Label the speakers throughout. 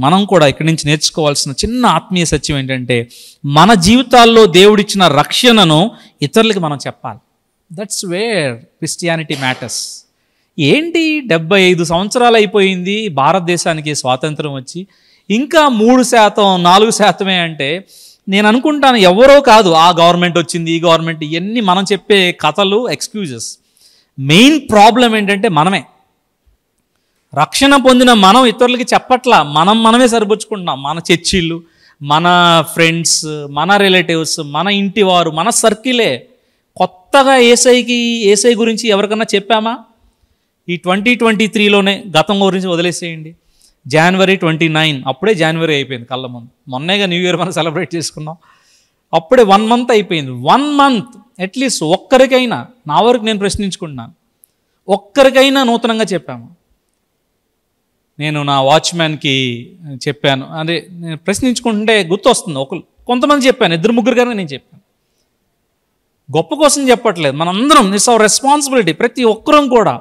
Speaker 1: మనం కూడా ఇక్కడి నుంచి నేర్చుకోవాల్సిన చిన్న ఆత్మీయ సత్యం ఏంటంటే మన జీవితాల్లో దేవుడిచ్చిన రక్షణను ఇతరులకి మనం చెప్పాలి. దట్స్ వేర్ క్రిస్టియానిటీ మ్యాటర్స్ ఏంటి డెబ్బై ఐదు సంవత్సరాలు అయిపోయింది భారతదేశానికి స్వాతంత్రం వచ్చి ఇంకా మూడు శాతం నాలుగు శాతమే అంటే నేను అనుకుంటాను ఎవరో కాదు ఆ గవర్నమెంట్ వచ్చింది ఈ గవర్నమెంట్ ఇవన్నీ మనం చెప్పే కథలు ఎక్స్క్యూజెస్ మెయిన్ ప్రాబ్లం ఏంటంటే మనమే. రక్షణ పొందిన మనం ఇతరులకి చెప్పట్లా మనం మనమే సరిపుచ్చుకుంటున్నాం. మన చర్చిళ్ళు మన ఫ్రెండ్స్ మన రిలేటివ్స్ మన ఇంటి వారు మన సర్కిలే కొత్తగా ఏసైకి ఏసై గురించి ఎవరికన్నా చెప్పామా? ఈ ట్వంటీ ట్వంటీ త్రీలోనే గతం గురించి వదిలేసేయండి. జనవరి ట్వంటీ నైన్ అప్పుడే జనవరి అయిపోయింది కళ్ళ ముందు. మొన్నేగా న్యూ ఇయర్ మనం సెలబ్రేట్ చేసుకున్నాం. అప్పుడే వన్ మంత్ అయిపోయింది. వన్ మంత్ అట్లీస్ట్ ఒక్కరికైనా నా వరకు నేను ప్రశ్నించుకుంటున్నాను. ఒక్కరికైనా నూతనంగా చెప్పాము. నేను నా వాచ్మ్యాన్కి చెప్పాను. అంటే నేను ప్రశ్నించుకుంటుంటే గుర్తొస్తుంది. ఒక కొంతమంది చెప్పాను. ఇద్దరు ముగ్గురు గారిని నేను చెప్పాను. గొప్ప కోసం చెప్పట్లేదు. మనందరం ఇట్స్ అవర్ రెస్పాన్సిబిలిటీ ప్రతి ఒక్కరం కూడా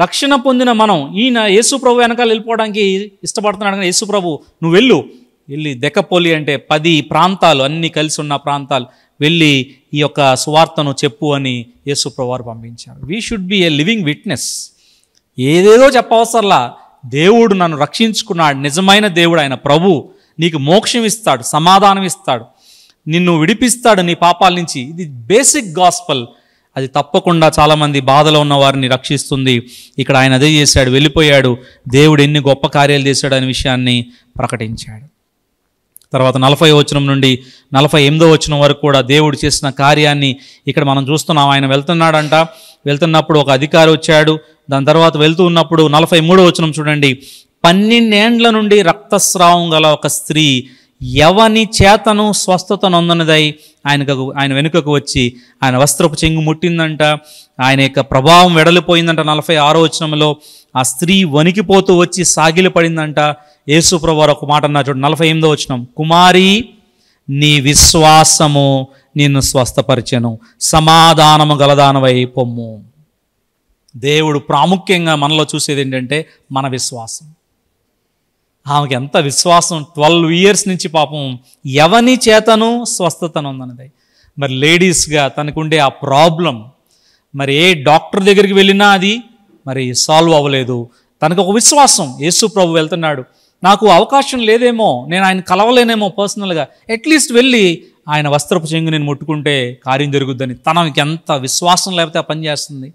Speaker 1: రక్షణ పొందిన మనం ఈయన యేసు ప్రభు వెనకాల వెళ్ళిపోవడానికి ఇష్టపడుతున్నాడు కానీ యేసు ప్రభు నువ్వు వెళ్ళు. వెళ్ళి దెక్కపోలి అంటే పది ప్రాంతాలు అన్నీ కలిసి ఉన్న ప్రాంతాలు వెళ్ళి ఈ యొక్క సువార్తను చెప్పు అని యేసు ప్రభు వారు పంపించారు. We should be a living witness ఏదేదో చెప్పవసరలా. దేవుడు నన్ను రక్షించుకున్నాడు. నిజమైన దేవుడు ఆయన ప్రభు నీకు మోక్షం ఇస్తాడు సమాధానం ఇస్తాడు. నిన్ను విడిపిస్తాడు నీ పాపాల నుంచి. ఇది బేసిక్ గాస్పల్ అది తప్పకుండా చాలామంది బాధలో ఉన్న వారిని రక్షిస్తుంది. ఇక్కడ ఆయన అదే చేశాడు వెళ్ళిపోయాడు. దేవుడు ఎన్ని గొప్ప కార్యాలు చేశాడు అనే విషయాన్ని ప్రకటించాడు. తర్వాత నలభై వచనం నుండి నలభై ఎనిమిదో వచనం వరకు కూడా దేవుడు చేసిన కార్యాన్ని ఇక్కడ మనం చూస్తున్నాం. ఆయన వెళ్తున్నాడంట. వెళ్తున్నప్పుడు ఒక అధికారి వచ్చాడు. దాని తర్వాత వెళ్తూ ఉన్నప్పుడు నలభై మూడో వచనం చూడండి. పన్నెండేండ్ల నుండి రక్తస్రావం గల ఒక స్త్రీ ఎవని చేతను స్వస్థత నొందనిదై ఆయనకు ఆయన వెనుకకు వచ్చి ఆయన వస్త్రపు చెంగు ముట్టిందంట. ఆయన యొక్క ప్రభావం వెడలిపోయిందంట నలభై ఆరో వచనంలో. ఆ స్త్రీ వణికిపోతూ వచ్చి సాగిలి పడిందంట యేసుప్రభు ఒక మాట అన్నారు చూడు నలభై ఎనిమిదో వచనం. కుమారి నీ విశ్వాసము నిన్ను స్వస్థపరిచెను. సమాధానము గలదానవై పొమ్ము. దేవుడు ప్రాముఖ్యంగా మనలో చూసేది ఏంటంటే మన విశ్వాసం. ఆమెకి ఎంత విశ్వాసం ట్వెల్వ్ ఇయర్స్ నుంచి పాపం ఎవని చేతను స్వస్థతను ఉందన్నది. మరి లేడీస్గా తనకుండే ఆ ప్రాబ్లం మరి ఏ డాక్టర్ దగ్గరికి వెళ్ళినా అది మరి సాల్వ్ అవ్వలేదు. తనకు ఒక విశ్వాసం యేసు ప్రభు వెళ్తున్నాడు. నాకు అవకాశం లేదేమో నేను ఆయన కలవలేనేమో పర్సనల్గా. అట్లీస్ట్ వెళ్ళి ఆయన వస్త్రపు చెంగు నేను ముట్టుకుంటే కార్యం జరుగుద్దని. తనకి ఎంత విశ్వాసం లేకపోతే ఆ పని చేస్తుంది.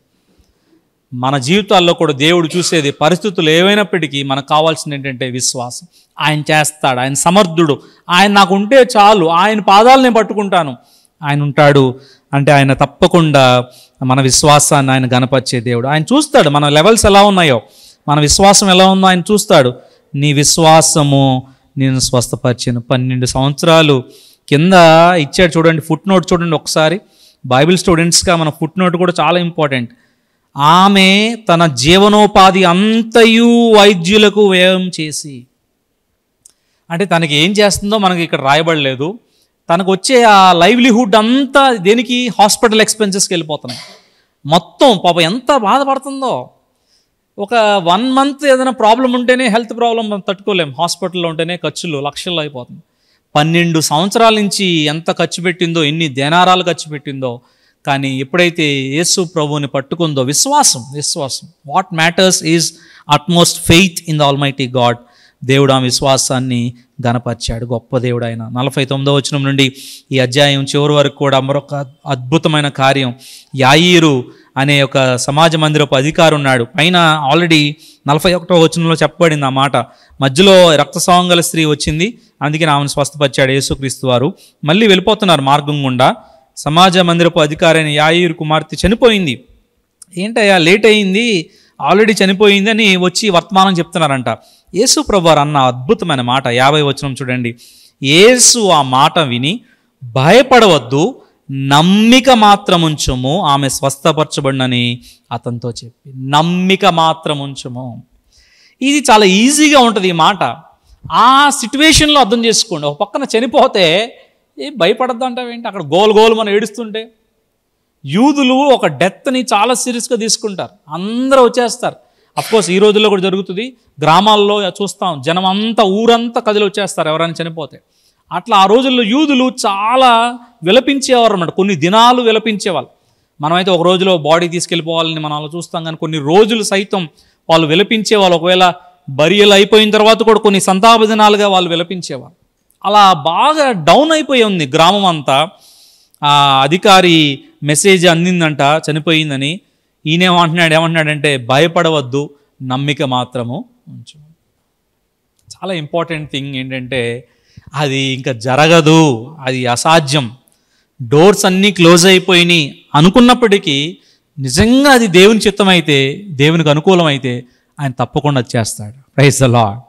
Speaker 1: మన జీవితాల్లో కూడా దేవుడు చూసేది పరిస్థితులు ఏవైనప్పటికీ మనకు కావాల్సింది ఏంటంటే విశ్వాసం. ఆయన చేస్తాడు ఆయన సమర్థుడు. ఆయన నాకు ఉంటే చాలు ఆయన పాదాలు నేను పట్టుకుంటాను. ఆయన ఉంటాడు అంటే ఆయన తప్పకుండా మన విశ్వాసాన్ని ఆయన గనపరిచే దేవుడు. ఆయన చూస్తాడు మన లెవెల్స్ ఎలా ఉన్నాయో మన విశ్వాసం ఎలా ఉందో ఆయన చూస్తాడు. నీ విశ్వాసము నేను స్వస్థపరిచాను. పన్నెండు సంవత్సరాలు కింద ఇచ్చాడు చూడండి ఫుట్ నోట్ చూడండి ఒకసారి. బైబిల్ స్టూడెంట్స్గా మన ఫుట్ నోట్ కూడా చాలా ఇంపార్టెంట్ ఆమె తన జీవనోపాధి అంతయు వైద్యులకు వ్యయం చేసి అంటే తనకి ఏం చేస్తుందో మనకి ఇక్కడ రాయబడలేదు. తనకు వచ్చే ఆ లైవ్లీహుడ్ అంతా దేనికి? హాస్పిటల్ ఎక్స్పెన్సెస్కి వెళ్ళిపోతున్నాయి. మొత్తం పాప ఎంత బాధపడుతుందో. ఒక వన్ మంత్ ఏదైనా ప్రాబ్లం ఉంటేనే హెల్త్ ప్రాబ్లం మనం తట్టుకోలేం హాస్పిటల్లో ఉంటేనే ఖర్చులు లక్షల్లో అయిపోతుంది. పన్నెండు సంవత్సరాల నుంచి ఎంత ఖర్చు పెట్టిందో ఎన్ని దేనారాలు ఖర్చు పెట్టిందో కానీ ఎప్పుడైతే యేసు ప్రభువుని పట్టుకుందో విశ్వాసం విశ్వాసం. What matters is utmost faith in the almighty God దేవుడు ఆ విశ్వాసాన్ని గనపరిచాడు గొప్ప దేవుడు ఆయన. నలభై తొమ్మిదో వచనం నుండి ఈ అధ్యాయం చివరి వరకు కూడా మరొక అద్భుతమైన కార్యం. యాయీరు అనే ఒక సమాజ మందిరపు అధికారి ఉన్నాడు పైన ఆల్రెడీ నలభై ఒకటో వచనంలో చెప్పబడింది ఆ మాట. మధ్యలో రక్తస్రావం గల స్త్రీ వచ్చింది. అందుకే ఆమెను స్వస్థపరిచాడు యేసుక్రీస్తు వారు. మళ్ళీ వెళ్ళిపోతున్నారు మార్గం గుండా. సమాజ మందిరపు అధికారి అయిన యాయూరు కుమార్తె చనిపోయింది. ఏంటయ్యా లేట్ అయింది. ఆల్రెడీ చనిపోయింది అని వచ్చి వర్తమానం చెప్తున్నారంట. యేసు ప్రభువారు అన్న అద్భుతమైన మాట యాభై వచనం చూడండి. యేసు ఆ మాట విని భయపడవద్దు. నమ్మిక మాత్రం ఆమె స్వస్థపరచబడినని అతనితో చెప్పి నమ్మిక మాత్రం ఇది చాలా ఈజీగా ఉంటుంది ఈ మాట. ఆ సిట్యువేషన్లో అర్థం చేసుకోండి. ఒక పక్కన చనిపోతే ఏ భయపడద్దు అంటావేంటి అక్కడ గోలు గోలు మనం ఏడుస్తుంటే. యూదులు ఒక డెత్ని చాలా సీరియస్గా తీసుకుంటారు. అందరూ వచ్చేస్తారు. అఫ్కోర్స్ ఈ రోజుల్లో కూడా జరుగుతుంది. గ్రామాల్లో చూస్తాం. జనం అంతా ఊరంతా కదిలి వచ్చేస్తారు ఎవరైనా చనిపోతే. అట్లా ఆ రోజుల్లో యూదులు చాలా విలపించేవారు అన్నమాట కొన్ని దినాలు విలపించేవాళ్ళు. మనమైతే ఒక రోజులో బాడీ తీసుకెళ్ళిపోవాలని మనం అలా చూస్తాం కానీ కొన్ని రోజులు సైతం వాళ్ళు విలపించేవాళ్ళు. ఒకవేళ బరియలు అయిపోయిన తర్వాత కూడా కొన్ని సంతాప దినాలుగా వాళ్ళు విలపించేవాళ్ళు. అలా బాగా డౌన్ అయిపోయి ఉంది గ్రామం అంతా. ఆ అధికారి మెసేజ్ అందిందంట చనిపోయిందని. ఈయనేమంటున్నాడు ఏమంటున్నాడంటే భయపడవద్దు నమ్మిక మాత్రము ఉంచు. చాలా ఇంపార్టెంట్ థింగ్ ఏంటంటే అది ఇంకా జరగదు అది అసాధ్యం. డోర్స్ అన్నీ క్లోజ్ అయిపోయినాయి. అనుకున్నప్పటికీ నిజంగా అది దేవుని చిత్తమైతే దేవునికి అనుకూలమైతే ఆయన తప్పకుండా చేస్తాడు. ప్రైజ్ ద లాడ్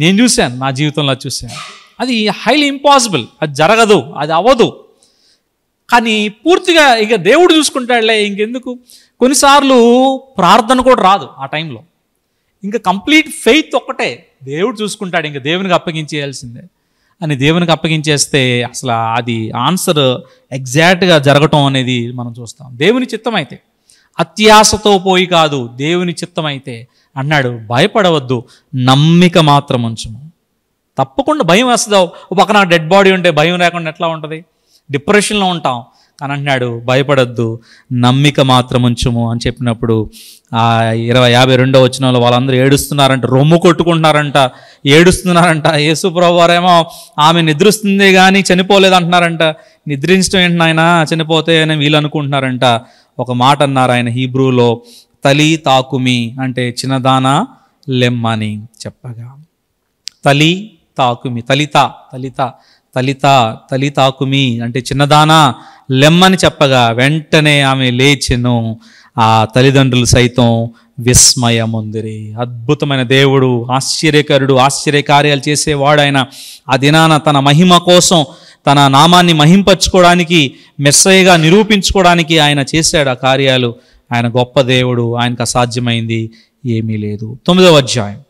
Speaker 1: నేను చూశాను నా జీవితంలో చూశాను. అది హైలీ ఇంపాసిబుల్ అది జరగదు అది అవ్వదు. కానీ పూర్తిగా ఇక దేవుడు చూసుకుంటాడులే ఇంకెందుకు? కొన్నిసార్లు ప్రార్థన కూడా రాదు ఆ టైంలో ఇంకా కంప్లీట్ ఫెయిత్ ఒక్కటే దేవుడు చూసుకుంటాడు ఇంకా దేవునికి అప్పగించేయాల్సిందే. అని దేవునికి అప్పగించేస్తే అసలు అది ఆన్సర్ ఎగ్జాక్ట్గా జరగటం అనేది మనం చూస్తాం. దేవుని చిత్తం అయితే అత్యాశతో పోయి కాదు దేవుని చిత్తం అయితే అన్నాడు భయపడవద్దు నమ్మిక మాత్రం ఉంచము. తప్పకుండా భయం వేస్తుంది ఒక పక్కన డెడ్ బాడీ ఉంటే భయం లేకుండా ఎట్లా ఉంటుంది? డిప్రెషన్లో ఉంటాం. అని అంటున్నాడు భయపడద్దు నమ్మిక మాత్రం ఉంచుము అని చెప్పినప్పుడు ఆ ఇరవై యాభై రెండో వచ్చిన వాళ్ళు వాళ్ళందరూ ఏడుస్తున్నారంట రొమ్ము కొట్టుకుంటున్నారంట ఏడుస్తున్నారంట యేసు వారేమో ఆమె నిద్రిస్తుంది కానీ చనిపోలేదు అంటున్నారంట. నిద్రించడం ఏంటి నాయన? చనిపోతే అని వీళ్ళు అనుకుంటున్నారంట. ఒక మాట అన్నారు ఆయన హీబ్రూలో తలి తాకుమి అంటే చిన్నదానా లెమ్మని చెప్పగా. తలి తాకుమి తలిత తలిత తలిత తలి తాకుమి అంటే చిన్నదానా లెమ్మని చెప్పగా వెంటనే ఆమె లేచెను ఆ తల్లిదండ్రులు సైతం విస్మయముందిరి. అద్భుతమైన దేవుడు ఆశ్చర్యకరుడు ఆశ్చర్యకార్యాలు చేసేవాడు ఆయన ఆ దినాన తన మహిమ కోసం తన నామాన్ని మహింపరచుకోవడానికి మెస్సయ్యగా నిరూపించుకోవడానికి ఆయన చేశాడు ఆ కార్యాలు. ఆయన గొప్ప దేవుడు ఆయనకు అసాధ్యమైంది ఏమీ లేదు. తొమ్మిదవ అధ్యాయం.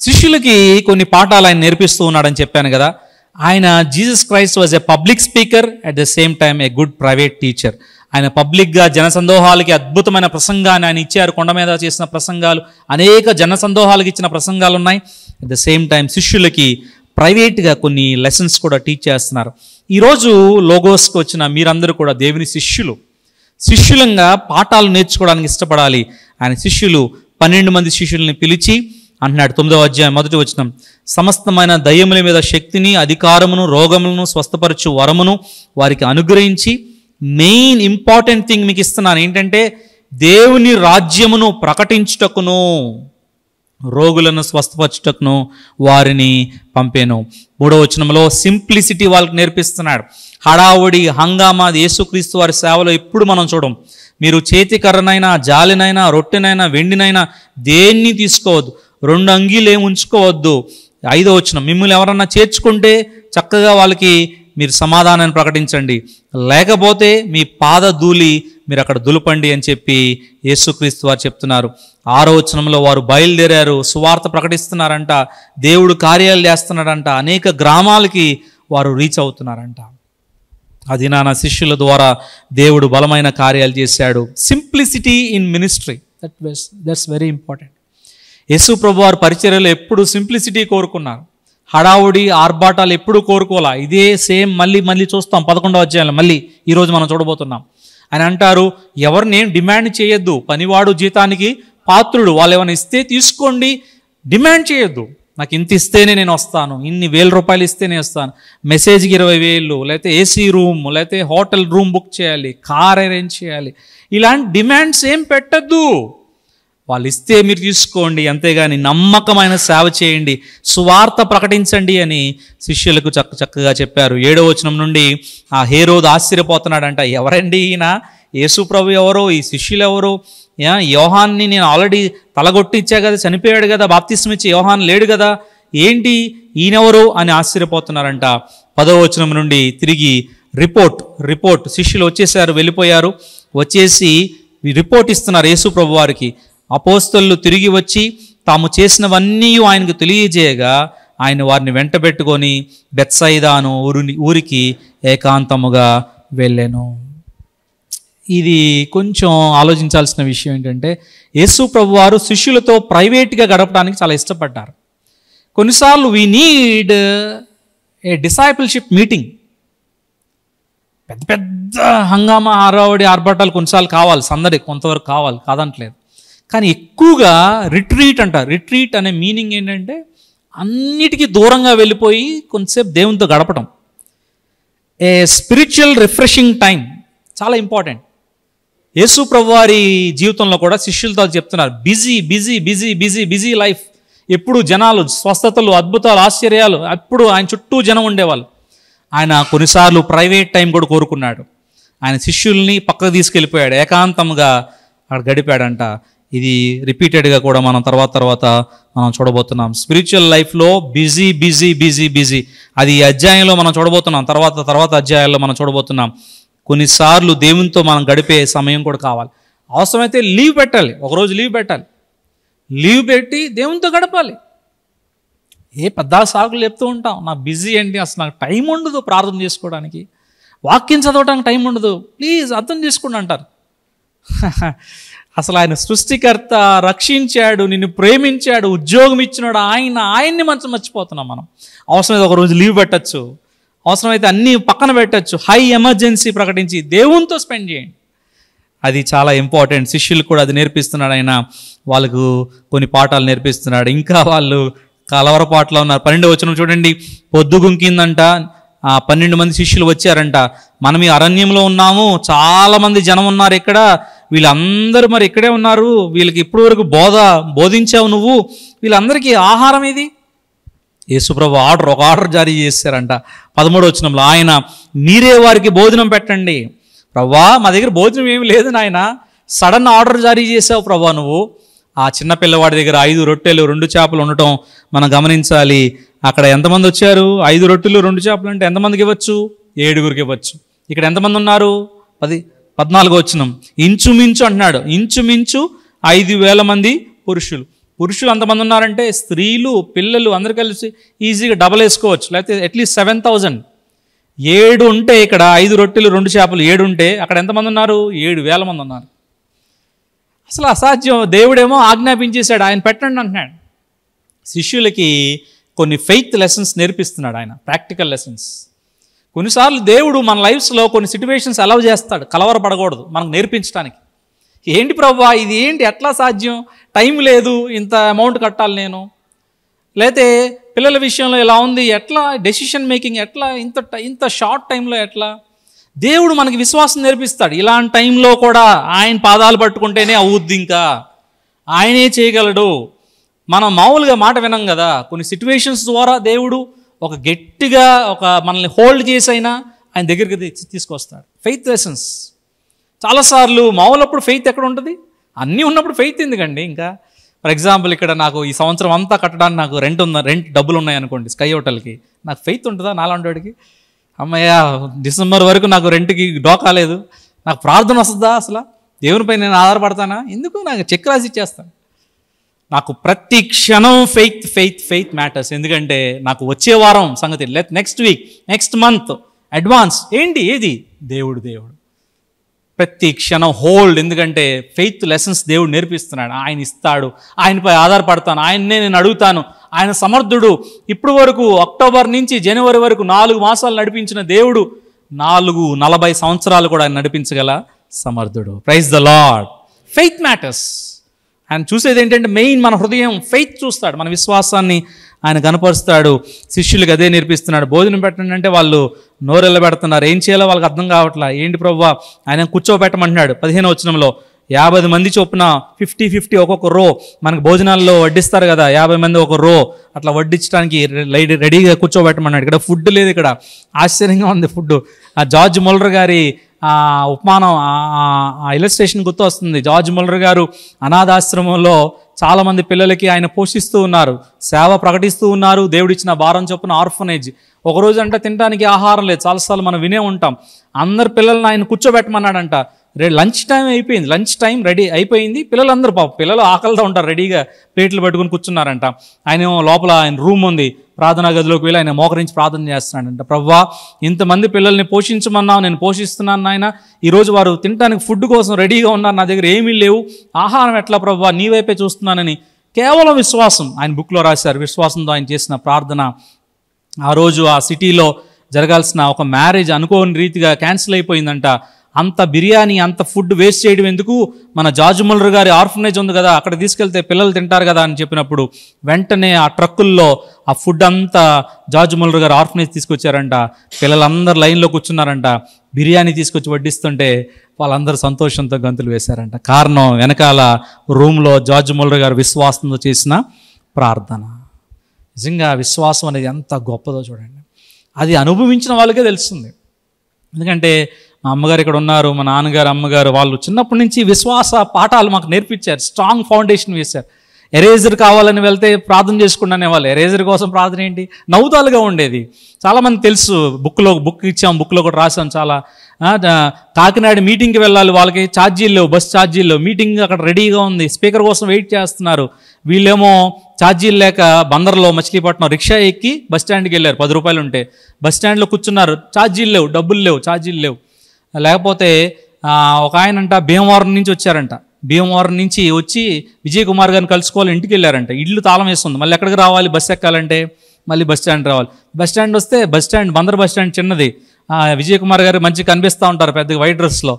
Speaker 1: శిష్యులకి కొన్ని పాఠాలు ఆయన నేర్పిస్తూ ఉన్నాడని చెప్పాను కదా. ఆయన Jesus Christ was a public speaker at the same time a good private teacher ఆయన పబ్లిక్గా జనసందోహాలకి అద్భుతమైన ప్రసంగాన్ని ఆయన ఇచ్చారు. కొండ మీద చేసిన ప్రసంగాలు అనేక జనసందోహాలకు ఇచ్చిన ప్రసంగాలు ఉన్నాయి అట్ ద సేమ్ టైం శిష్యులకి ప్రైవేట్గా కొన్ని లెసన్స్ కూడా టీచ్ చేస్తున్నారు. ఈరోజు లోగోస్కి వచ్చిన మీరందరూ కూడా దేవుని శిష్యులు. శిష్యులంగా పాఠాలు నేర్చుకోవడానికి ఇష్టపడాలి. ఆయన శిష్యులు పన్నెండు మంది శిష్యుల్ని పిలిచి అంటున్నాడు. తొమ్మిదవ అధ్యాయం మొదటి వచ్చినాం సమస్తమైన దయ్యముల మీద శక్తిని అధికారమును రోగములను స్వస్థపరచు వరమును వారికి అనుగ్రహించి మెయిన్ ఇంపార్టెంట్ థింగ్ మీకు ఇస్తున్నాను. ఏంటంటే దేవుని రాజ్యమును ప్రకటించుటకును రోగులను స్వస్థపరచుటకును వారిని పంపాను. మూడో వచనంలో సింప్లిసిటీ వాళ్ళకి నేర్పిస్తున్నాడు. హడావుడి హంగామా యేసుక్రీస్తు వారి సేవలో ఎప్పుడు మనం చూడం. మీరు చేతికర్రనైనా జాలినైనా రొట్టెనైనా వెండినైనా దేన్ని తీసుకోవద్దు. రెండు అంగీలు ఏమి ఉంచుకోవద్దు ఐదో వచనం మిమ్మల్ని ఎవరన్నా చేర్చుకుంటే చక్కగా వాళ్ళకి మీరు సమాధానాన్ని ప్రకటించండి. లేకపోతే మీ పాద ధూళి మీరు అక్కడ దులపండి అని చెప్పి యేసుక్రీస్తు వారు చెప్తున్నారు. ఆరో వచనంలో వారు బయలుదేరారు సువార్త ప్రకటిస్తున్నారంట దేవుడు కార్యాలు చేస్తున్నాడంట అనేక గ్రామాలకి వారు రీచ్ అవుతున్నారంట. అది నా శిష్యుల ద్వారా దేవుడు బలమైన కార్యాలు చేశాడు. Simplicity in ministry that was that's very important యేసు ప్రభు వారు పరిచర్యలు ఎప్పుడు సింప్లిసిటీ కోరుకున్నారు హడావుడి ఆర్భాటాలు ఎప్పుడు కోరుకోవాలా? ఇదే సేమ్ మళ్ళీ మళ్ళీ చూస్తాం పదకొండవ అధ్యాయంలో మళ్ళీ ఈరోజు మనం చూడబోతున్నాం. అని అంటారు ఎవరిని డిమాండ్ చేయొద్దు పనివాడు జీతానికి పాత్రుడు వాళ్ళు ఏమైనా ఇస్తే తీసుకోండి డిమాండ్ చేయొద్దు. నాకు ఇంత ఇస్తేనే నేను వస్తాను ఇన్ని వేల రూపాయలు ఇస్తేనే వస్తాను. మెసేజ్కి ఇరవై వేలు లేకపోతే ఏసీ రూమ్ లేకపోతే హోటల్ రూమ్ బుక్ చేయాలి కార్ అరేంజ్ చేయాలి. ఇలాంటి డిమాండ్స్ ఏం పెట్టద్దు. వాళ్ళు ఇస్తే మీరు తీసుకోండి అంతేగాని నమ్మకమైన సేవ చేయండి సువార్త ప్రకటించండి అని శిష్యులకు చక్క చక్కగా చెప్పారు. ఏడో వచనం నుండి ఆ హేరోదు ఆశ్చర్యపోతున్నాడంట ఎవరండి ఈయన? యేసు ప్రభు ఎవరో? ఈ శిష్యులు ఎవరు? యోహాన్ని నేను ఆల్రెడీ తలగొట్టిచ్చా కదా చనిపోయాడు కదా బాప్తిస్మ ఇచ్చి యోహాన్ లేడు కదా ఏంటి ఈయనెవరు అని ఆశ్చర్యపోతున్నారంట. పదో వచనం నుండి తిరిగి రిపోర్ట్ రిపోర్ట్ శిష్యులు వచ్చేసారు వెళ్ళిపోయారు వచ్చేసి రిపోర్ట్ ఇస్తున్నారు యేసు ప్రభు వారికి. అపోస్తలు తిరిగి వచ్చి తాము చేసినవన్నీ ఆయనకు తెలియజేయగా ఆయన వారిని వెంటబెట్టుకొని బెత్సైదాను ఊరిని ఊరికి ఏకాంతముగా వెళ్ళాను. ఇది కొంచెం ఆలోచించాల్సిన విషయం ఏంటంటే యేసు ప్రభు వారు శిష్యులతో ప్రైవేట్గా గడపడానికి చాలా ఇష్టపడ్డారు. కొన్నిసార్లు we need a discipleship meeting పెద్ద పెద్ద హంగామా ఆరావడి ఆర్భాటాలు కొన్నిసార్లు కావాలి సందడి కొంతవరకు కావాలి కాదంటలేదు. కానీ ఎక్కువగా రిట్రీట్ అంటారు. రిట్రీట్ అనే మీనింగ్ ఏంటంటే అన్నిటికీ దూరంగా వెళ్ళిపోయి కొంతసేపు దేవునితో గడపటం. ఏ స్పిరిచువల్ రిఫ్రెషింగ్ టైం చాలా ఇంపార్టెంట్ యేసు ప్రభువారి జీవితంలో కూడా శిష్యులతో చెప్తున్నారు. Busy busy busy busy busy life ఎప్పుడు జనాలు స్వస్థతలు అద్భుతాలు ఆశ్చర్యాలు అప్పుడు ఆయన చుట్టూ జనం ఉండేవాళ్ళు. ఆయన కొన్నిసార్లు ప్రైవేట్ టైం కూడా కోరుకున్నాడు. ఆయన శిష్యుల్ని పక్కకు తీసుకెళ్ళిపోయాడు. ఏకాంతంగా అక్కడ గడిపాడంట. ఇది రిపీటెడ్గా కూడా మనం తర్వాత తర్వాత మనం చూడబోతున్నాం. స్పిరిచువల్ లైఫ్లో బిజీ బిజీ బిజీ బిజీ అది ఈ అధ్యాయంలో మనం చూడబోతున్నాం. తర్వాత తర్వాత అధ్యాయాల్లో మనం చూడబోతున్నాం. కొన్నిసార్లు దేవునితో మనం గడిపే సమయం కూడా కావాలి. అవసరమైతే లీవ్ పెట్టాలి. ఒకరోజు లీవ్ పెట్టాలి. లీవ్ పెట్టి దేవునితో గడపాలి. ఏ పెద్ద సాగులు చెప్తూ ఉంటాం. నా బిజీ ఏంటి? అసలు నాకు టైం ఉండదు ప్రార్థన చేసుకోవడానికి. వాక్యం చదవడానికి టైం ఉండదు. ప్లీజ్ అర్థం చేసుకోండి అంటారు. అసలు ఆయన సృష్టికర్త రక్షించాడు నిన్ను ప్రేమించాడు ఉద్యోగం ఇచ్చినాడు ఆయన ఆయన్ని మంచి మర్చిపోతున్నాం మనం. అవసరమైతే ఒక రోజు లీవ్ పెట్టచ్చు. అవసరమైతే అన్నీ పక్కన పెట్టచ్చు. హై ఎమర్జెన్సీ ప్రకటించి దేవునితో స్పెండ్ చేయండి. అది చాలా ఇంపార్టెంట్. శిష్యులు కూడా అది నేర్పిస్తున్నాడు ఆయన. వాళ్ళకు కొన్ని పాఠాలు నేర్పిస్తున్నాడు. ఇంకా వాళ్ళు కలవరపాట్లో ఉన్నారు. పన్నెండు వచ్చిన చూడండి. పొద్దు గుంకిందంట ఆ పన్నెండు మంది శిష్యులు వచ్చారంట. మనం ఈ అరణ్యంలో ఉన్నాము. చాలామంది జనం ఉన్నారు ఇక్కడ. వీళ్ళందరూ మరి ఇక్కడే ఉన్నారు. వీళ్ళకి ఇప్పటి వరకు బోధ బోధించావు నువ్వు. వీళ్ళందరికీ ఆహారం ఏది? యేసుప్రభు ఆర్డర్ ఒక ఆర్డర్ జారీ చేశారంట. పదమూడు వచ్చినంలో ఆయన మీరే వారికి భోజనం పెట్టండి. ప్రవ్వా మా దగ్గర భోజనం ఏమి లేదు నాయన. సడన్ ఆర్డర్ జారీ చేసావు ప్రవ్వా నువ్వు. ఆ చిన్న పిల్లవాడి దగ్గర ఐదు రొట్టెలు రెండు చేపలు ఉండటం మనం గమనించాలి. అక్కడ ఎంతమంది వచ్చారు? ఐదు రొట్టెలు రెండు చేపలు అంటే ఎంతమందికి ఇవ్వచ్చు? ఏడుగురికి ఇవ్వచ్చు. ఇక్కడ ఎంతమంది ఉన్నారు? పది పద్నాలుగు వచ్చినాం ఇంచుమించు అంటున్నాడు. ఇంచుమించు ఐదు వేల మంది పురుషులు. పురుషులు అంతమంది ఉన్నారంటే స్త్రీలు పిల్లలు అందరు కలిసి ఈజీగా డబల్ వేసుకోవచ్చు. లేకపోతే అట్లీస్ట్ సెవెన్ థౌజండ్. ఏడు ఉంటే ఇక్కడ ఐదు రొట్టెలు రెండు చేపలు ఏడు ఉంటే అక్కడ ఎంతమంది ఉన్నారు? ఏడు వేల మంది ఉన్నారు. అసలు అసాధ్యం. దేవుడేమో ఆజ్ఞాపించేశాడు. ఆయన పెట్టండి అంటున్నాడు. శిష్యులకి కొన్ని ఫెయిత్ లెసన్స్ నేర్పిస్తున్నాడు ఆయన. ప్రాక్టికల్ లెసన్స్ కొన్నిసార్లు దేవుడు మన లైఫ్స్లో కొన్ని సిచ్యువేషన్స్ అలౌ చేస్తాడు కలవరపడకూడదు మనకు నేర్పించడానికి ఏంటి ప్రభా ఇది ఏంటి ఎట్లా సాధ్యం? టైం లేదు ఇంత అమౌంట్ కట్టాలి నేను. లేతే పిల్లల విషయంలో ఇలా ఉంది ఎట్లా డెసిషన్ మేకింగ్ ఎట్లా ఇంత ఇంత షార్ట్ టైంలో ఎట్లా? దేవుడు మనకి విశ్వాసం నేర్పిస్తాడు ఇలాంటి టైంలో కూడా ఆయన పాదాలు పట్టుకుంటేనే అవుద్ది ఇంకా. ఆయనే చేయగలడు. మనం మామూలుగా మాట వినం కదా కొన్ని సిచ్యువేషన్స్ ద్వారా దేవుడు ఒక గట్టిగా ఒక మనల్ని హోల్డ్ చేసైనా ఆయన దగ్గరికి తెచ్చి తీసుకొస్తాడు. ఫెయిత్ లెసన్స్ చాలాసార్లు మామూలప్పుడు ఫెయిత్ ఎక్కడ ఉంటుంది అన్నీ ఉన్నప్పుడు ఫెయిత్ ఎందుకండి? ఇంకా ఫర్ ఎగ్జాంపుల్ ఇక్కడ నాకు ఈ సంవత్సరం అంతా కట్టడానికి నాకు రెంట్ ఉన్న రెంట్ డబ్బులు ఉన్నాయనుకోండి స్కై హోటల్కి నాకు ఫెయిత్ ఉంటుందా నాలాంటివాడికి అమ్మయ్య డిసెంబర్ వరకు నాకు రెంట్కి డోకా లేదు. నాకు ప్రార్థన వస్తుందా అసలు? దేవునిపై నేను ఆధారపడతానా? ఎందుకు నాకు చెక్ రాసి ఇచ్చేస్తాను? నాకు ప్రతి క్షణం ఫెయిత్ ఫెయిత్ ఫెయిత్ మ్యాటర్స్ ఎందుకంటే నాకు వచ్చే వారం సంగతి let next week next month advance ఏంటి ఏది? దేవుడు దేవుడు. ప్రతి క్షణం హోల్డ్ ఎందుకంటే ఫెయిత్ లెసన్స్ దేవుడు నేర్పిస్తున్నాడు. ఆయన ఇస్తాడు ఆయనపై ఆధారపడతాను ఆయన్నే నేను అడుగుతాను. ఆయన సమర్థుడు. ఇప్పుడు వరకు అక్టోబర్ నుంచి జనవరి వరకు నాలుగు మాసాలు నడిపించిన దేవుడు నాలుగు నలభై సంవత్సరాలు కూడా ఆయన నడిపించగల సమర్థుడు. Praise the Lord faith matters ఆయన చూసేది ఏంటంటే మెయిన్ మన హృదయం ఫెయిత్ చూస్తాడు. మన విశ్వాసాన్ని ఆయన కనపరుస్తాడు. శిష్యులకు అదే నేర్పిస్తున్నాడు. భోజనం పెట్టండి అంటే వాళ్ళు నోరెళ్ళ పెడుతున్నారు ఏం చేయాలో వాళ్ళకి అర్థం కావట్లా. ఏంటి ప్రవ్వా? ఆయన కూర్చోబెట్టమంటున్నాడు పదిహేను వచనంలో. యాభై మంది చొప్పున ఫిఫ్టీ ఫిఫ్టీ ఒక్కొక్క రో మనకు భోజనాల్లో వడ్డిస్తారు కదా యాభై మంది ఒక రో అట్లా వడ్డించడానికి రెడీగా కూర్చోబెట్టమన్నాడు. ఇక్కడ ఫుడ్ లేదు ఇక్కడ. ఆశ్చర్యంగా ఉంది ఫుడ్ ఆ జార్జ్ మొలర్ గారి ఉపమానం ఆ ఇలస్ట్రేషన్ గుర్తు వస్తుంది జార్జ్ ముల్లర్ గారు అనాథాశ్రమంలో చాలామంది పిల్లలకి ఆయన పోషిస్తూ ఉన్నారు. సేవ ప్రకటిస్తూ ఉన్నారు. దేవుడిచ్చిన భారం చొప్పున ఆర్ఫనేజ్. ఒకరోజు అంటే తినడానికి ఆహారం లేదు. చాలాసార్లు మనం వినే ఉంటాం. అందరు పిల్లల్ని ఆయన కూర్చోబెట్టమన్నాడంట. లంచ్ టైం అయిపోయింది. లంచ్ టైం రెడీ అయిపోయింది. పిల్లలందరూ పాప పిల్లలు ఆకలితో ఉంటారు రెడీగా ప్లేట్లు పట్టుకుని కూర్చున్నారంట. ఆయన లోపల ఆయన రూమ్ ఉంది. ప్రార్థనా గదిలోకి వెళ్ళి ఆయన మోకరించి ప్రార్థన చేస్తున్నాడంట. ప్రవ్వా ఇంతమంది పిల్లల్ని పోషించమన్నావు నేను పోషిస్తున్నాను నాయన. ఈరోజు వారు తినడానికి ఫుడ్ కోసం రెడీగా ఉన్నారు. నా దగ్గర ఏమీ లేవు. ఆహారం ఎట్లా ప్రవ్వా? నీ వైపే చూస్తున్నానని. కేవలం విశ్వాసం ఆయన బుక్లో రాశారు. విశ్వాసంతో ఆయన చేసిన ప్రార్థన. ఆ రోజు ఆ సిటీలో జరగాల్సిన ఒక మ్యారేజ్ అనుకోని రీతిగా క్యాన్సిల్ అయిపోయిందంట. అంత బిర్యానీ అంత ఫుడ్ వేస్ట్ చేయడం ఎందుకు? మన జాజుమల్రు గారి ఆర్ఫనేజ్ ఉంది కదా అక్కడ తీసుకెళ్తే పిల్లలు తింటారు కదా అని చెప్పినప్పుడు వెంటనే ఆ ట్రక్కుల్లో ఆ ఫుడ్ అంతా జాజుమల్రు గారు ఆర్ఫనేజ్ తీసుకొచ్చారంట. పిల్లలందరూ లైన్లో కూర్చున్నారంట. బిర్యానీ తీసుకొచ్చి వడ్డిస్తుంటే వాళ్ళందరూ సంతోషంతో గంతులు వేశారంట. కారణం వెనకాల రూమ్లో జార్జ్ గారు విశ్వాసంతో చేసిన ప్రార్థన. నిజంగా విశ్వాసం అనేది ఎంత గొప్పదో చూడండి. అది అనుభవించిన వాళ్ళకే తెలుస్తుంది. ఎందుకంటే మా అమ్మగారు ఇక్కడ ఉన్నారు మా నాన్నగారు అమ్మగారు వాళ్ళు చిన్నప్పటి నుంచి విశ్వాస పాఠాలు మాకు నేర్పించారు స్ట్రాంగ్ ఫౌండేషన్ వేశారు. ఎరేజర్ కావాలని వెళ్తే ప్రార్థన చేసుకున్నానే వాళ్ళు ఎరేజర్ కోసం ప్రార్థన ఏంటి? నవ్వుతాలుగా ఉండేది. చాలామంది తెలుసు బుక్లో బుక్ ఇచ్చాం బుక్లో కూడా రాసాం చాలా. కాకినాడ మీటింగ్కి వెళ్ళాలి వాళ్ళకి ఛార్జీలు లేవు బస్ ఛార్జీలు లేవు. మీటింగ్ అక్కడ రెడీగా ఉంది. స్పీకర్ కోసం వెయిట్ చేస్తున్నారు. వీళ్ళేమో ఛార్జీలు లేక బందర్లో మచిలీపట్నం రిక్షా ఎక్కి బస్ స్టాండ్కి వెళ్ళారు. పది రూపాయలు ఉంటే. బస్ స్టాండ్లో కూర్చున్నారు. ఛార్జీలు లేవు డబ్బులు లేవు ఛార్జీలు లేవు. లేకపోతే ఒక ఆయన అంట భీమవరం నుంచి వచ్చారంట. భీమవరం నుంచి వచ్చి విజయ్ కుమార్ గారిని కలుసుకోవాలి ఇంటికి వెళ్ళారంట. ఇల్లు తాళం వేస్తుంది మళ్ళీ ఎక్కడికి రావాలి? బస్ ఎక్కాలంటే? మళ్ళీ బస్ స్టాండ్ రావాలి. బస్ స్టాండ్ వస్తే bus stand Bandar bus stand చిన్నది. విజయ్ కుమార్ గారు మంచిగా కనిపిస్తూ ఉంటారు పెద్దగా వైట్ డ్రెస్లో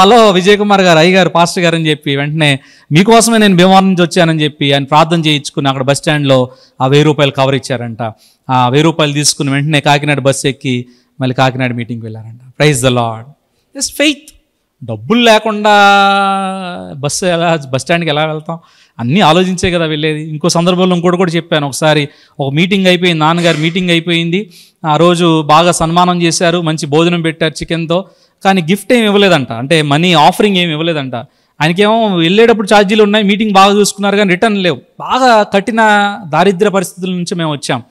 Speaker 1: హలో విజయ్ కుమార్ గారు అయ్యగారు పాస్టర్ గారు అని చెప్పి వెంటనే మీకోసమే నేను భీమవరం నుంచి వచ్చానని చెప్పి ఆయన ప్రార్థన చేయించుకుని అక్కడ బస్ స్టాండ్లో ఆ వెయ్యి రూపాయలు కవర్ ఇచ్చారంట. ఆ వెయ్యి రూపాయలు తీసుకుని వెంటనే కాకినాడ బస్ ఎక్కి మళ్ళీ కాకినాడ మీటింగ్కి వెళ్ళారంట. Praise the Lord just faith డబ్బులు లేకుండా బస్సు ఎలా బస్ స్టాండ్కి ఎలా వెళ్తాం? అన్నీ ఆలోచించే కదా వెళ్ళేది. ఇంకో సందర్భంలో ఇంకోటి కూడా చెప్పాను. ఒకసారి ఒక మీటింగ్ అయిపోయింది నాన్నగారు మీటింగ్ అయిపోయింది. ఆ రోజు బాగా సన్మానం చేశారు మంచి భోజనం పెట్టారు చికెన్తో. కానీ గిఫ్ట్ ఏమి ఇవ్వలేదంట. అంటే మనీ ఆఫరింగ్ ఏమి ఇవ్వలేదంట. ఆయనకేమో వెళ్ళేటప్పుడు ఛార్జీలు ఉన్నాయి మీటింగ్ బాగా చూసుకున్నారు కానీ రిటర్న్ లేవు. బాగా కఠిన దారిద్ర పరిస్థితుల నుంచి మేము వచ్చాం.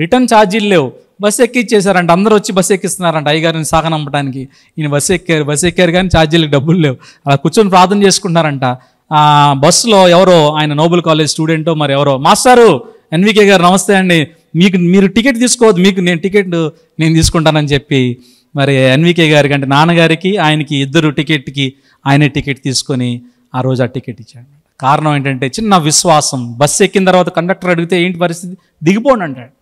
Speaker 1: రిటర్న్ ఛార్జీలు లేవు. బస్సు ఎక్కిచ్చేసారంట. అందరూ వచ్చి బస్సు ఎక్కిస్తున్నారంట. అయ్యగారిని సాగనంపడానికి ఈయన బస్సు ఎక్కారు. బస్సు ఎక్కారు కానీ ఛార్జీలకు డబ్బులు లేవు. అలా కూర్చొని ప్రార్థన చేసుకుంటున్నారంట. ఆ బస్సులో ఎవరో ఆయన నోబెల్ కాలేజ్ స్టూడెంటో మరి ఎవరో. మాస్టారు ఎన్వికే గారు నమస్తే అండి. మీకు మీరు టికెట్ తీసుకోవద్దు. మీకు నేను టికెట్ నేను తీసుకుంటానని చెప్పి మరి ఎన్వికే గారికి అంటే నాన్నగారికి ఆయనకి ఇద్దరు టికెట్కి ఆయనే టికెట్ తీసుకొని ఆ రోజు ఆ టికెట్ ఇచ్చాడు. కారణం ఏంటంటే చిన్న విశ్వాసం. బస్సు ఎక్కిన తర్వాత కండక్టర్ అడిగితే ఏంటి పరిస్థితి? దిగిపోండి అంటాడు.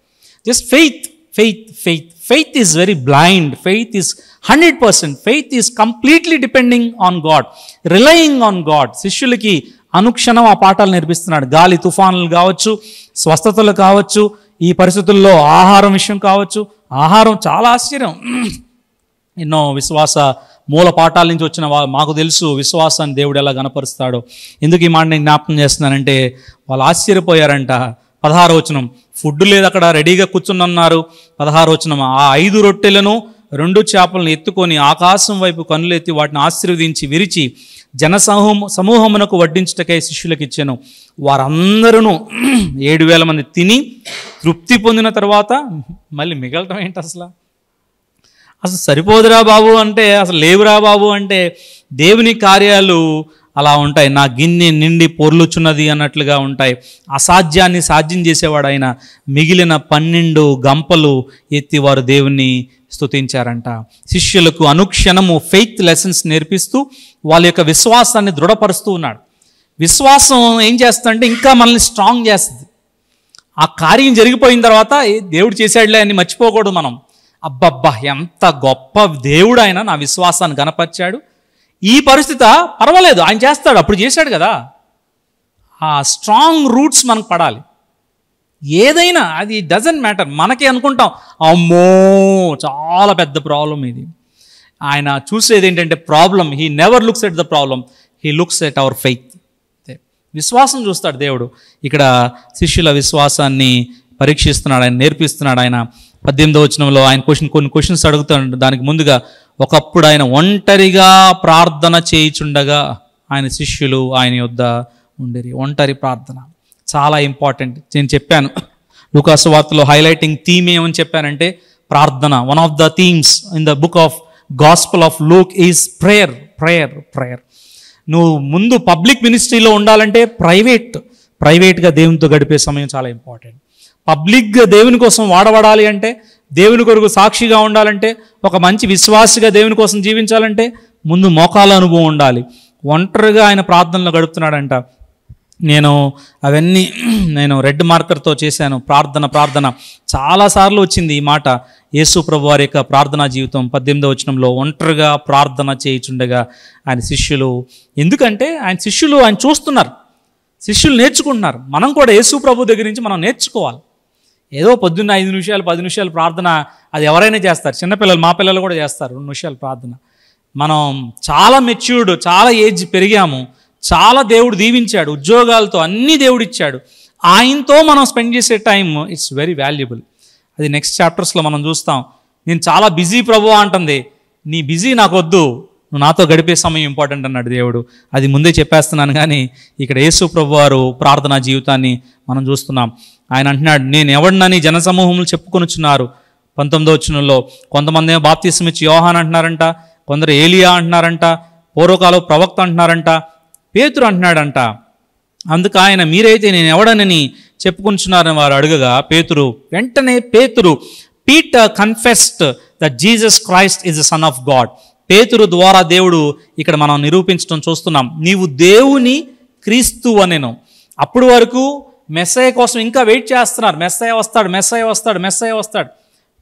Speaker 1: Just faith. Faith faith faith is very blind faith is hundred percent faith is completely depending on God relying on God శిష్యులకి అనుక్షణం ఆ పాఠాలు నేర్పిస్తున్నాడు. గాలి తుఫానులు కావచ్చు స్వస్థతలు కావచ్చు ఈ పరిస్థితుల్లో ఆహారం విషయం కావచ్చు. ఆహారం చాలా ఆశ్చర్యం. ఎన్నో విశ్వాస మూల పాఠాల నుంచి వచ్చిన మాకు తెలుసు విశ్వాసాన్ని దేవుడు ఎలా గనపరుస్తాడో ఎందుకు ఈ మాట నేను జ్ఞాపకం చేస్తున్నానంటే వాళ్ళు ఆశ్చర్యపోయారంట. పదహారు వచనం ఫుడ్ లేదు అక్కడ రెడీగా కూర్చున్నారు పదహారు వచనం ఆ ఐదు రొట్టెలను రెండు చేపలను ఎత్తుకొని ఆకాశం వైపు కనులెత్తి వాటిని ఆశీర్వదించి విరిచి జనసమూహం సమూహమునకు వడ్డించటకై శిష్యులకు ఇచ్చాను. వారందరూ ఏడు వేల మంది తిని తృప్తి పొందిన తర్వాత మళ్ళీ మిగలటం ఏంటి అసలు? అసలు సరిపోదురా బాబు అంటే అసలు లేవురా బాబు అంటే దేవుని కార్యాలు అలా ఉంటాయి. నా గిన్నె నిండి పొర్లుచున్నది అన్నట్లుగా ఉంటాయి. అసాధ్యాన్ని సాధ్యం చేసేవాడు ఆయన మిగిలిన పన్నెండు గంపలు ఎత్తి వారు దేవుని స్తుతించారంట. శిష్యులకు అనుక్షణము ఫెయిత్ లెసన్స్ నేర్పిస్తూ వాళ్ళ యొక్క విశ్వాసాన్ని దృఢపరుస్తూ ఉన్నాడు. విశ్వాసం ఏం చేస్తుందంటే ఇంకా మనల్ని స్ట్రాంగ్ చేస్తుంది. ఆ కార్యం జరిగిపోయిన తర్వాత దేవుడు చేశాడులే అని మర్చిపోకూడదు మనం. అబ్బబ్బా ఎంత గొప్ప దేవుడు ఆయన నా విశ్వాసాన్ని గనపరిచాడు ఈ పరిస్థితి పర్వాలేదు. ఆయన చేస్తాడు. అప్పుడు చేశాడు కదా. ఆ స్ట్రాంగ్ రూట్స్ మనకు పడాలి. ఏదైనా అది డజంట్ మ్యాటర్ మనకి అనుకుంటాం అమ్మో చాలా పెద్ద ప్రాబ్లం ఇది. ఆయన చూసేది ఏంటంటే problem he never looks at the problem he looks at our faith విశ్వాసం చూస్తాడు దేవుడు. ఇక్కడ శిష్యుల విశ్వాసాన్ని పరీక్షిస్తున్నాడు ఆయన నేర్పిస్తున్నాడు ఆయన. పద్దెనిమిదో వచనంలో ఆయన క్వశ్చన్ కొన్ని క్వశ్చన్స్ అడుగుతాడు. దానికి ముందుగా ఒకప్పుడు ఆయన ఒంటరిగా ప్రార్థన చేయుచుండగా ఆయన శిష్యులు ఆయన యొద్ద ఉండేది ఒంటరి ప్రార్థన. చాలా ఇంపార్టెంట్ నేను చెప్పాను. లూకాసు వార్తలో హైలైటింగ్ థీమ్ ఏమని చెప్పానంటే ప్రార్థన. One of the themes in the book of gospel of Luke is prayer prayer prayer నువ్వు ముందు పబ్లిక్ మినిస్ట్రీలో ఉండాలంటే ప్రైవేట్ ప్రైవేట్గా దేవునితో గడిపే సమయం చాలా ఇంపార్టెంట్ పబ్లిక్గా దేవుని కోసం వాడబడాలి అంటే దేవుని కొరకు సాక్షిగా ఉండాలంటే ఒక మంచి విశ్వాసిగా దేవుని కోసం జీవించాలంటే ముందు మోకాల అనుభవం ఉండాలి. ఒంటరిగా ఆయన ప్రార్థనలో గడుపుతున్నాడంట. నేను అవన్నీ నేను రెడ్ మార్కర్తో చేశాను. ప్రార్థన ప్రార్థన. చాలాసార్లు వచ్చింది ఈ మాట. యేసు ప్రభు వారి యొక్క ప్రార్థనా జీవితం పద్దెనిమిదో వచనంలో ఒంటరిగా ప్రార్థన చేయుచుండగా ఆయన శిష్యులు ఎందుకంటే ఆయన శిష్యులు ఆయన చూస్తున్నారు. శిష్యులు నేర్చుకుంటున్నారు. మనం కూడా యేసు ప్రభు దగ్గర నుంచి మనం నేర్చుకోవాలి. ఏదో పొద్దున్న ఐదు నిమిషాలు పది నిమిషాలు ప్రార్థన అది ఎవరైనా చేస్తారు. చిన్నపిల్లలు మా పిల్లలు కూడా చేస్తారు రెండు నిమిషాలు ప్రార్థన. మనం చాలా మెచ్యూర్డ్ చాలా ఏజ్ పెరిగాము. చాలా దేవుడు దీవించాడు. ఉద్యోగాలతో అన్నీ దేవుడిచ్చాడు ఆయనతో మనం స్పెండ్ చేసే టైం ఇట్స్ వెరీ వాల్యుబుల్ అది నెక్స్ట్ చాప్టర్స్లో మనం చూస్తాం. నేను చాలా బిజీ ప్రభు అంటుంది. నీ బిజీ నాకు వద్దు నువ్వు నాతో గడిపే సమయం ఇంపార్టెంట్ అన్నాడు దేవుడు. అది ముందే చెప్పేస్తున్నాను కానీ ఇక్కడ యేసు ప్రభు వారు ప్రార్థనా జీవితాన్ని మనం చూస్తున్నాం. ఆయన అంటున్నాడు నేను ఎవడినని జనసమూహములు చెప్పుకొనుచున్నారు? పంతొమ్మిదో వచ్చినలో కొంతమంది ఏమో బాప్తీసం ఇచ్చి యోహాన్ అంటున్నారంట కొందరు ఏలియా అంటున్నారంట పూర్వకాలం ప్రవక్త అంటున్నారంట పేతురు అంటున్నాడంట. అందుకు ఆయన మీరైతే నేను ఎవడనని చెప్పుకుంటున్నారని వారు అడుగగా పేతురు వెంటనే Peturu Peter confessed that Jesus Christ is the son of God Peturu ద్వారా దేవుడు ఇక్కడ మనం నిరూపించడం చూస్తున్నాం నీవు దేవుని క్రీస్తు అనేను అప్పుడు వరకు మెస్సయ్య కోసం ఇంకా వెయిట్ చేస్తున్నారు. మెస్సయ్య వస్తాడు మెస్సయ్య వస్తాడు మెస్సయ్య వస్తాడు.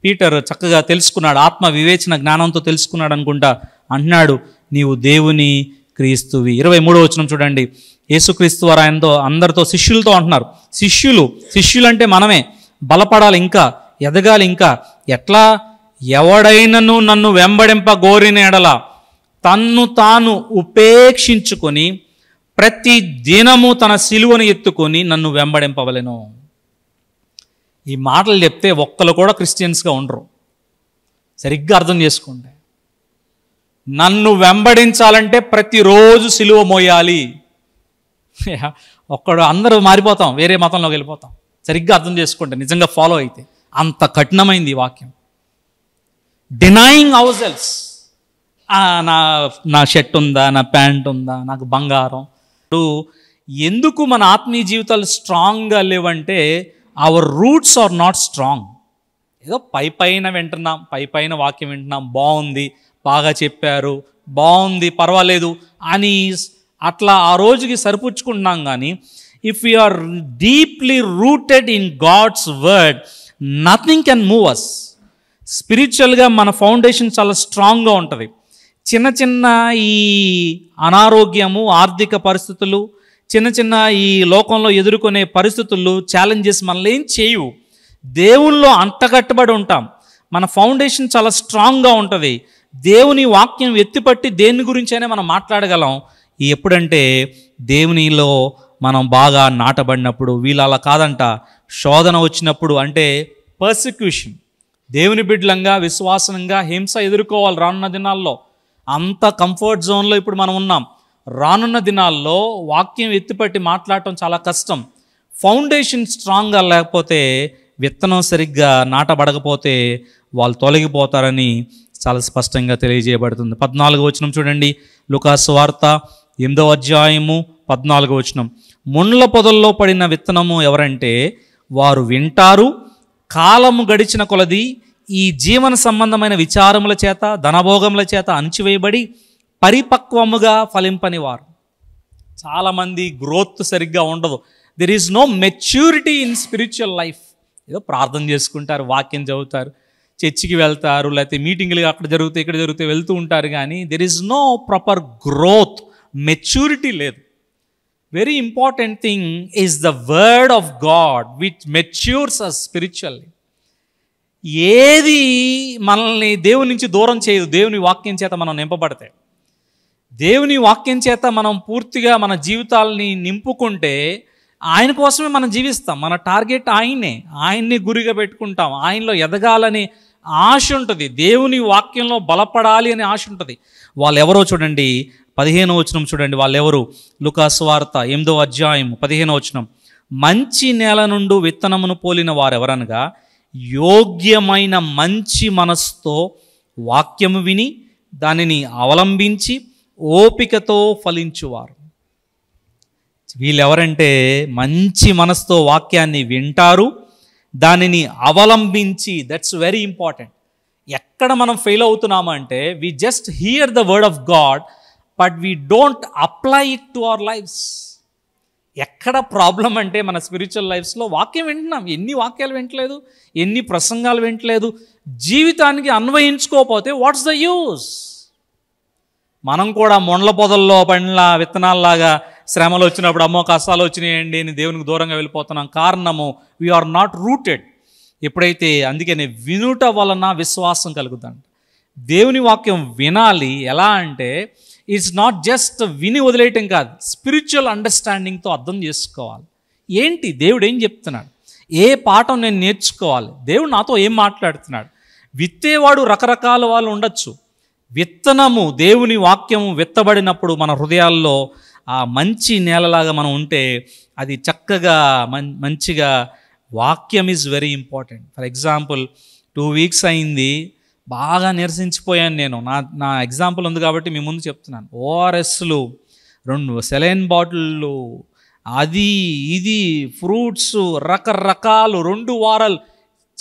Speaker 1: పీటర్ చక్కగా తెలుసుకున్నాడు ఆత్మ వివేచన జ్ఞానంతో తెలుసుకున్నాడు అనుకుంటా అంటున్నాడు నీవు దేవుని క్రీస్తువి. ఇరవై మూడో వచనం చూడండి. యేసుక్రీస్తు వారు ఆయనతో అందరితో శిష్యులతో అంటున్నారు. శిష్యులు శిష్యులు అంటే మనమే. బలపడాలి ఇంకా ఎదగాలి ఇంకా. ఎట్లా? ఎవడైనను నన్ను వెంబడింప గోరిన ఎడల తన్ను తాను ఉపేక్షించుకొని ప్రతి దినము తన సిలువను ఎత్తుకొని నన్ను వెంబడింపవలను. ఈ మాటలు చెప్తే ఒక్కరు కూడా క్రిస్టియన్స్గా ఉండరు. సరిగ్గా అర్థం చేసుకోండి. నన్ను వెంబడించాలంటే ప్రతిరోజు సిలువ మోయాలి. ఒక్కడు అందరూ మారిపోతాం వేరే మతంలోకి వెళ్ళిపోతాం. సరిగ్గా అర్థం చేసుకుంటే నిజంగా ఫాలో అయితే. అంత కఠినమైంది ఈ వాక్యం. డినయింగ్ అవర్ సెల్స్ నా నా షర్ట్ ఉందా నా ప్యాంట్ ఉందా నాకు బంగారం ఎందుకు మన ఆత్మీయ జీవితాలు స్ట్రాంగ్గా లేవంటే our roots are not strong ఏదో పై పైన వింటున్నాం పై పైన వాక్యం వింటున్నాం బాగుంది బాగా చెప్పారు బాగుంది పర్వాలేదు అని అట్లా ఆ రోజుకి సరిపుచ్చుకుంటున్నాం కానీ if you are deeply rooted in God's word nothing can move us స్పిరిచువల్గా మన ఫౌండేషన్ చాలా స్ట్రాంగ్గా ఉంటుంది. చిన్న చిన్న ఈ అనారోగ్యము ఆర్థిక పరిస్థితులు చిన్న చిన్న ఈ లోకంలో ఎదుర్కొనే పరిస్థితులు ఛాలెంజెస్ మనల్ని ఏం చేయవు. దేవుల్లో అంతకట్టుబడి ఉంటాం. మన ఫౌండేషన్ చాలా స్ట్రాంగ్గా ఉంటుంది. దేవుని వాక్యం ఎత్తిపట్టి దేని గురించైనా మనం మాట్లాడగలం. ఎప్పుడంటే దేవునిలో మనం బాగా నాటబడినప్పుడు వీళ్ళు అలా కాదంట శోధన వచ్చినప్పుడు అంటే పర్సిక్యూషన్ దేవుని బిడ్డలంగా విశ్వాసంగా హింస ఎదుర్కోవాలి రానున్న దినాల్లో. అంత కంఫర్ట్ జోన్లో ఇప్పుడు మనం ఉన్నాం. రానున్న దినాల్లో వాక్యం ఎత్తిపట్టి మాట్లాడటం చాలా కష్టం. ఫౌండేషన్ స్ట్రాంగ్గా లేకపోతే విత్తనం సరిగ్గా నాటబడకపోతే వాళ్ళు తొలగిపోతారని చాలా స్పష్టంగా తెలియజేయబడుతుంది. పద్నాలుగు వచనం చూడండి. లుకాసు వార్త ఎనిమిదో అధ్యాయము పద్నాలుగు వచనం. ముండ్ల పొదల్లో పడిన విత్తనము ఎవరంటే వారు వింటారు కాలము గడిచిన కొలది ఈ జీవన సంబంధమైన విచారముల చేత ధనభోగముల చేత అణచివేయబడి పరిపక్వముగా ఫలింపనివారు. చాలామంది గ్రోత్ సరిగ్గా ఉండదు. There is no maturity in spiritual life ఏదో ప్రార్థన చేసుకుంటారు వాక్యం చదువుతారు చర్చికి వెళ్తారు లేకపోతే మీటింగ్లు అక్కడ జరుగుతాయి ఇక్కడ జరుగుతాయి వెళ్తూ ఉంటారు కానీ there is no proper growth maturity లేదు. Very important thing is the word of God which matures us spiritually ఏది మనల్ని దేవుని నుంచి దూరం చేయదు. దేవుని వాక్యం చేత మనం నింపబడితే. దేవుని వాక్యం చేత మనం పూర్తిగా మన జీవితాలని నింపుకుంటే ఆయన కోసమే మనం జీవిస్తాం. మన టార్గెట్ ఆయనే. ఆయన్ని గురిగా పెట్టుకుంటాం. ఆయనలో ఎదగాలని ఆశ ఉంటుంది. దేవుని వాక్యంలో బలపడాలి అనే ఆశ ఉంటుంది. వాళ్ళు ఎవరో చూడండి. పదిహేనో వచనం చూడండి. వాళ్ళెవరు? లుకాస్ వార్త ఎనిమిదో అధ్యాయం పదిహేనో వచనం. మంచి నేల నుండి విత్తనమును పోలిన వారెవరనగా? యోగ్యమైన మంచి మనస్సుతో వాక్యము విని దానిని అవలంబించి ఓపికతో ఫలించువారు. వీళ్ళెవరంటే మంచి మనసుతో వాక్యాన్ని వింటారు దానిని అవలంబించి దట్స్ వెరీ ఇంపార్టెంట్ ఎక్కడ మనం ఫెయిల్ అవుతున్నాము అంటే we just hear the word of God but we don't apply it to our lives ఎక్కడ ప్రాబ్లం అంటే మన స్పిరిచువల్ లైఫ్స్లో వాక్యం వింటున్నాం. ఎన్ని వాక్యాలు వింటలేదు ఎన్ని ప్రసంగాలు వింటలేదు. జీవితానికి అన్వయించుకోకపోతే వాట్స్ ద యూస్ మనం కూడా మొండ్ల పొదల్లో పండ్ల విత్తనాల్లాగా శ్రమలు వచ్చినప్పుడు అమ్మో కష్టాలు వచ్చినాయండి అని దేవునికి దూరంగా వెళ్ళిపోతున్నాం. కారణము వీఆర్ నాట్ రూటెడ్ ఎప్పుడైతే అందుకనే వినుట వలన విశ్వాసం కలుగుతాం. దేవుని వాక్యం వినాలి. ఎలా అంటే ఇట్స్ నాట్ జస్ట్ విని వదిలేయటం కాదు స్పిరిచువల్ అండర్స్టాండింగ్తో అర్థం చేసుకోవాలి. ఏంటి? దేవుడు ఏం చెప్తున్నాడు? ఏ పాఠం నేను నేర్చుకోవాలి? దేవుడు నాతో ఏం మాట్లాడుతున్నాడు? విత్తేవాడు రకరకాల వాళ్ళు ఉండొచ్చు. విత్తనము దేవుని వాక్యము విత్తబడినప్పుడు మన హృదయాల్లో ఆ మంచి నేలలాగా మనం ఉంటే అది చక్కగా మం మంచిగా వాక్యం is very important for example two weeks అయింది బాగా నిరసించిపోయాను నేను. నా నా ఎగ్జాంపుల్ ఉంది కాబట్టి మీ ముందు చెప్తున్నాను. ఓఆర్ఎస్లు రెండు సెలైన్ బాటిళ్ళు అది ఇది ఫ్రూట్స్ రకరకాలు రెండు వారాలు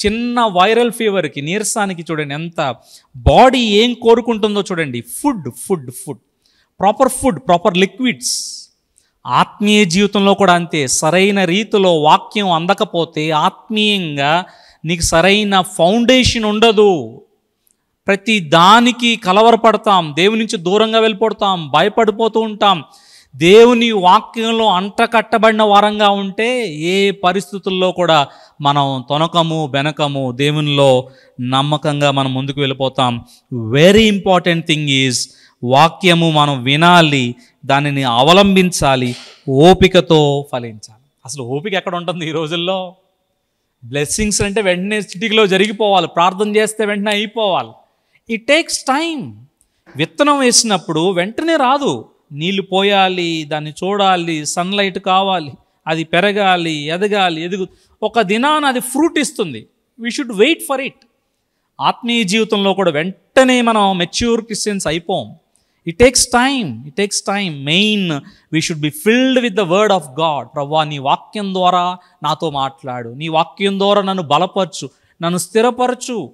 Speaker 1: చిన్న వైరల్ ఫీవర్కి నీరసానికి చూడండి ఎంత బాడీ ఏం కోరుకుంటుందో చూడండి. Food food food. Proper food proper liquids. ఆత్మీయ జీవితంలో కూడా అంతే. సరైన రీతిలో వాక్యం అందకపోతే ఆత్మీయంగా నీకు సరైన ఫౌండేషన్ ఉండదు. ప్రతి దానికి కలవరపడతాం దేవుని నుంచి దూరంగా వెళ్ళిపోతాం భయపడిపోతూ ఉంటాం. దేవుని వాక్యంలో అంట కట్టబడిన వారంగా ఉంటే ఏ పరిస్థితుల్లో కూడా మనం తొనకము బెనకము దేవునిలో నమ్మకంగా మనం ముందుకు వెళ్ళిపోతాం. వెరీ ఇంపార్టెంట్ థింగ్ ఈజ్ వాక్యము మనం వినాలి దానిని అవలంబించాలి ఓపికతో ఫలించాలి. అసలు ఓపిక ఎక్కడ ఉంటుంది ఈ రోజుల్లో? బ్లెస్సింగ్స్ అంటే వెంటనే సిటీలో జరిగిపోవాలి ప్రార్థన చేస్తే వెంటనే అయిపోవాలి. ఇట్ టేక్స్ టైం విత్తనం వేసినప్పుడు వెంటనే రాదు. నీళ్ళు పోయాలి దాన్ని చూడాలి సన్లైట్ కావాలి అది పెరగాలి ఎదగాలి ఎదుగు ఒక దినాన అది ఫ్రూట్ ఇస్తుంది. We should wait for it ఆత్మీయ జీవితంలో కూడా వెంటనే మనం mature Christians అయిపోం. It takes time it takes time main we should be filled with the word of God ప్రవ్వా నీ వాక్యం ద్వారా నాతో మాట్లాడు. నీ వాక్యం ద్వారా నన్ను బలపరచు. నన్ను స్థిరపరచు.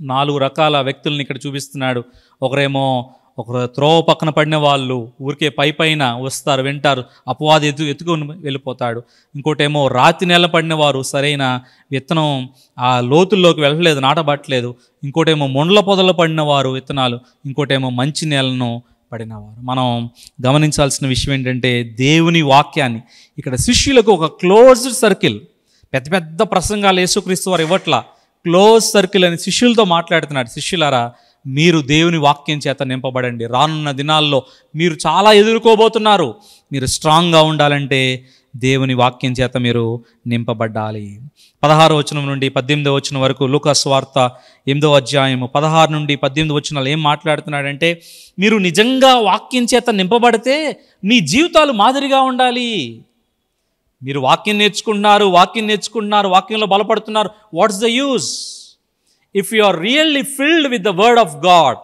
Speaker 1: నాలుగు రకాల వ్యక్తుల్ని ఇక్కడ చూపిస్తున్నాడు. ఒకరేమో ఒకరు త్రోవ పక్కన పడిన వాళ్ళు ఊరికే పై పైన వస్తారు వింటారు అపవాది ఎత్తు ఎత్తుకొని వెళ్ళిపోతాడు. ఇంకోటేమో రాతి నేల పడిన వారు సరైన విత్తనం ఆ లోతుల్లోకి వెళ్ళలేదు నాటబట్టలేదు. ఇంకోటేమో మొండ్ల పొదలు పడిన వారు విత్తనాలు ఇంకోటేమో మంచి నేలను పడినవారు మనం గమనించాల్సిన విషయం ఏంటంటే దేవుని వాక్యాన్ని. ఇక్కడ శిష్యులకు ఒక క్లోజ్డ్ సర్కిల్ పెద్ద పెద్ద ప్రసంగాలు యేసుక్రీస్తు వారు ఇవ్వట్లా. క్లోజ్ సర్కిల్ అని శిష్యులతో మాట్లాడుతున్నాడు. శిష్యులారా మీరు దేవుని వాక్యం చేత నింపబడండి. రానున్న దినాల్లో మీరు చాలా ఎదుర్కోబోతున్నారు. మీరు స్ట్రాంగ్గా ఉండాలంటే దేవుని వాక్యం చేత మీరు నింపబడ్డాలి. పదహారు వచనం నుండి పద్దెనిమిదో వచనం వరకు లూకాస్ వార్త ఎనిమిదో అధ్యాయము పదహారు నుండి పద్దెనిమిది వచనాలు ఏం మాట్లాడుతున్నాడంటే మీరు నిజంగా వాక్యం చేత నింపబడితే మీ జీవితాలు మాదిరిగా ఉండాలి. మీరు వాక్యం నేర్చుకుంటున్నారు వాక్యం నేర్చుకుంటున్నారు వాక్యంలో బలపడుతున్నారు. What's the use if you are really filled with the word of God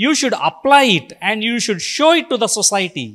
Speaker 1: you should apply it and you should show it to the society